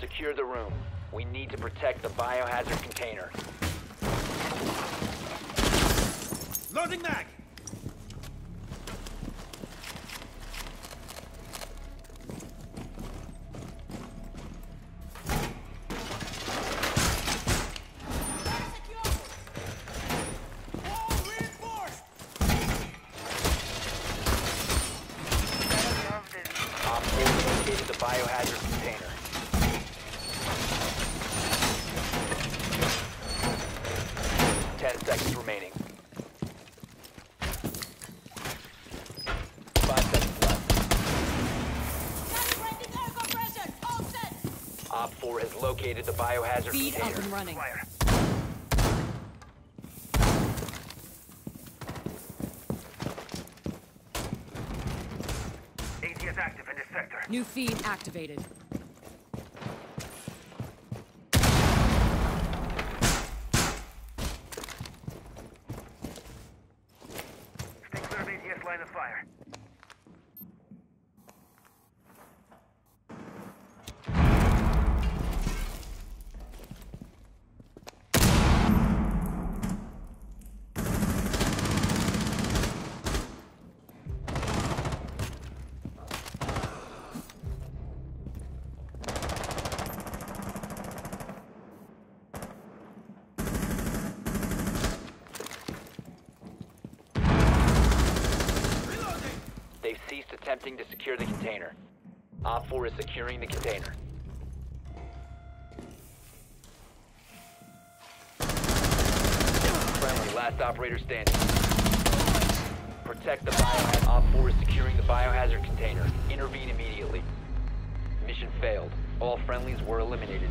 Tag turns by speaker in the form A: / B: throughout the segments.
A: Secure the room. We need to protect the biohazard container.
B: Loading mag!
A: Op 4 located the biohazard container. Ten seconds remaining. Five seconds left. Op 4 has located the biohazard
C: Feed up and running.
B: ATS active in this sector.
C: New feed activated.
A: Attempting to secure the container. Op 4 is securing the container. Friendly, last operator standing. Protect the biohazard. Op 4 is securing the biohazard container. Intervene immediately. Mission failed. All friendlies were eliminated.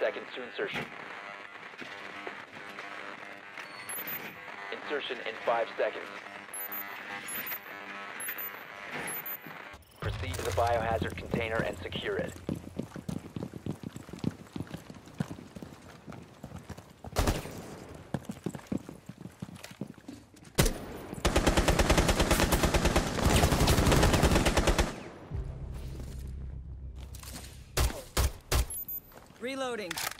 A: Seconds to insertion. Insertion in five seconds. Proceed to the biohazard container and secure it.
C: Reloading.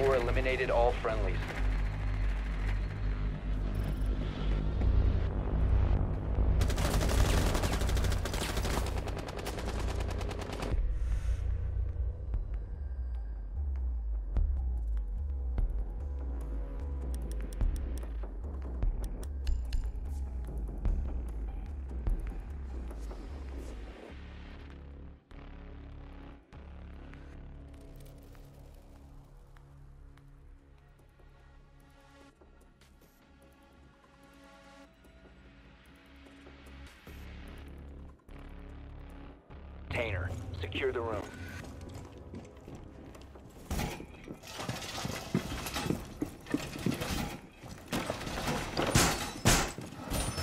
A: 4 eliminated all friendlies. Container. Secure the room.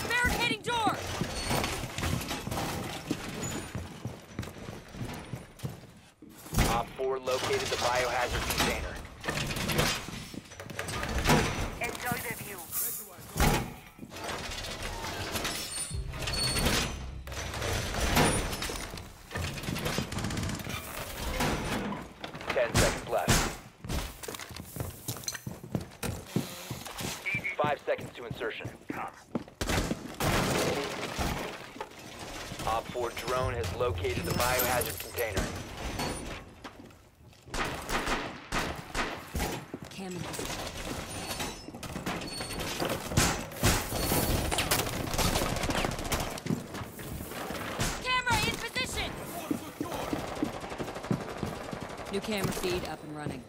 C: Barricading door!
A: Op 4 located the biohazard container.
B: Enjoy the view.
A: Ten seconds left.
B: Easy.
A: Five seconds to insertion.
B: Come.
A: Op 4 drone has located the biohazard container.
C: Cam. Camera in position! New camera feed up and running.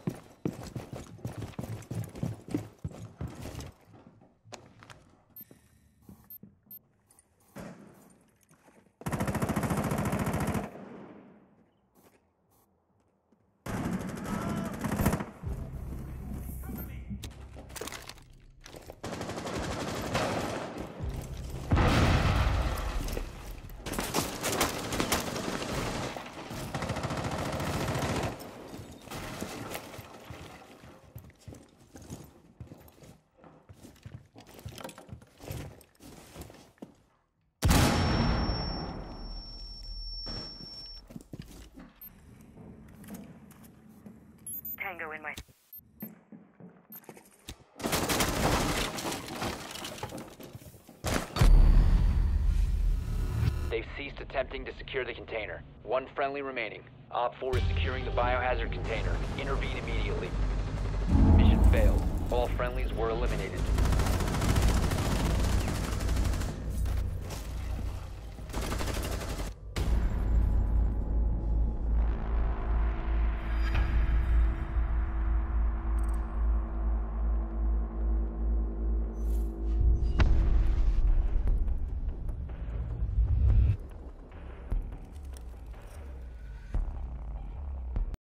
B: Tango in my.
A: They've ceased attempting to secure the container. One friendly remaining. Op 4 is securing the biohazard container. Intervene immediately. Mission failed. All friendlies were eliminated.